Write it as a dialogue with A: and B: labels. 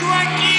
A: acho.